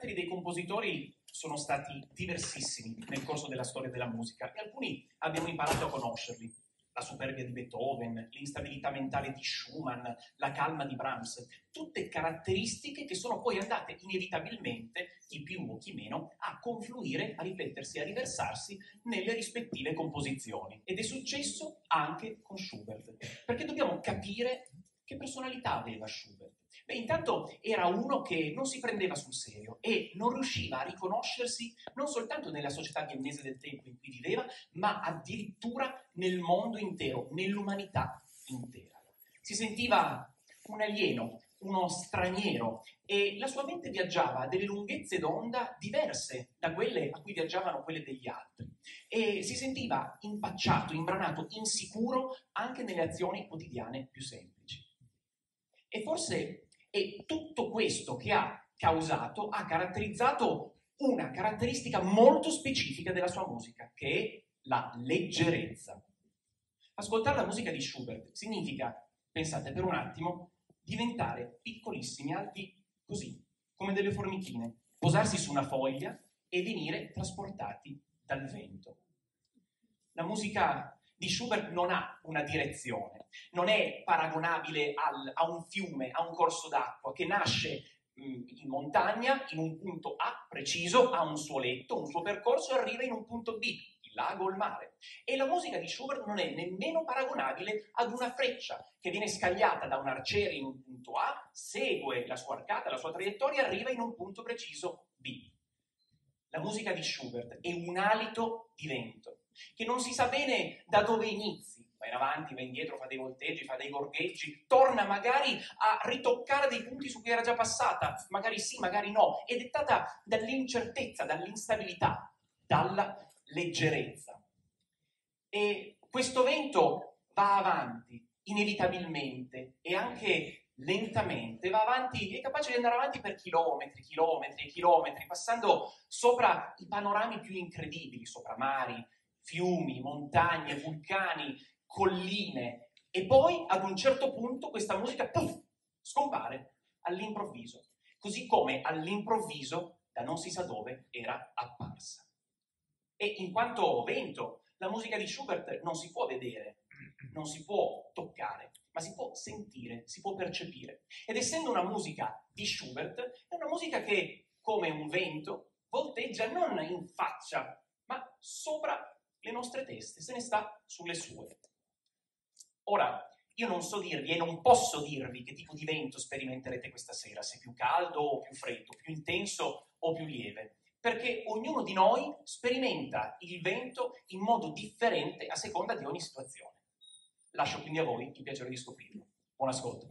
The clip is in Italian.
caratteri dei compositori sono stati diversissimi nel corso della storia della musica e alcuni abbiamo imparato a conoscerli. La superbia di Beethoven, l'instabilità mentale di Schumann, la calma di Brahms, tutte caratteristiche che sono poi andate inevitabilmente, chi più o chi meno, a confluire, a riflettersi, a riversarsi nelle rispettive composizioni. Ed è successo anche con Schubert, perché dobbiamo capire che personalità aveva Schubert. Beh, intanto era uno che non si prendeva sul serio e non riusciva a riconoscersi non soltanto nella società viennese del tempo in cui viveva, ma addirittura nel mondo intero, nell'umanità intera. Si sentiva un alieno, uno straniero e la sua mente viaggiava a delle lunghezze d'onda diverse da quelle a cui viaggiavano quelle degli altri e si sentiva impacciato, imbranato, insicuro anche nelle azioni quotidiane più semplici. E forse e tutto questo che ha causato ha caratterizzato una caratteristica molto specifica della sua musica, che è la leggerezza. Ascoltare la musica di Schubert significa, pensate per un attimo, diventare piccolissimi, alti così, come delle formichine, posarsi su una foglia e venire trasportati dal vento. La musica di Schubert non ha una direzione, non è paragonabile al, a un fiume, a un corso d'acqua che nasce mh, in montagna, in un punto A preciso, ha un suo letto, un suo percorso e arriva in un punto B, il lago o il mare. E la musica di Schubert non è nemmeno paragonabile ad una freccia che viene scagliata da un arciere in un punto A, segue la sua arcata, la sua traiettoria, arriva in un punto preciso B. La musica di Schubert è un alito di vento che non si sa bene da dove inizi, va in avanti, va indietro, fa dei volteggi, fa dei gorgheggi, torna magari a ritoccare dei punti su cui era già passata, magari sì, magari no, è dettata dall'incertezza, dall'instabilità, dalla leggerezza. E questo vento va avanti, inevitabilmente, e anche lentamente, va avanti, è capace di andare avanti per chilometri, chilometri e chilometri, passando sopra i panorami più incredibili, sopra mari, fiumi, montagne, vulcani, colline e poi ad un certo punto questa musica puff, scompare all'improvviso, così come all'improvviso da non si sa dove era apparsa. E in quanto vento, la musica di Schubert non si può vedere, non si può toccare, ma si può sentire, si può percepire. Ed essendo una musica di Schubert, è una musica che, come un vento, volteggia non in faccia, ma sopra le nostre teste, se ne sta sulle sue. Ora, io non so dirvi e non posso dirvi che tipo di vento sperimenterete questa sera, se più caldo o più freddo, più intenso o più lieve, perché ognuno di noi sperimenta il vento in modo differente a seconda di ogni situazione. Lascio quindi a voi il piacere di scoprirlo. Buon ascolto.